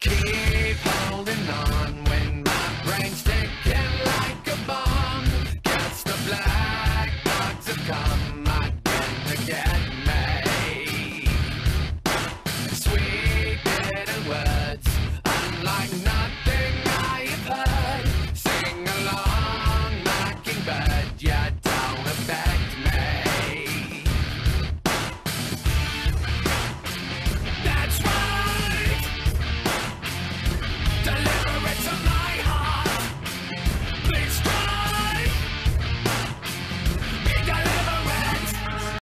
Keep holding on when my brain's ticking like a bomb. Gets the black box of come, I get the get.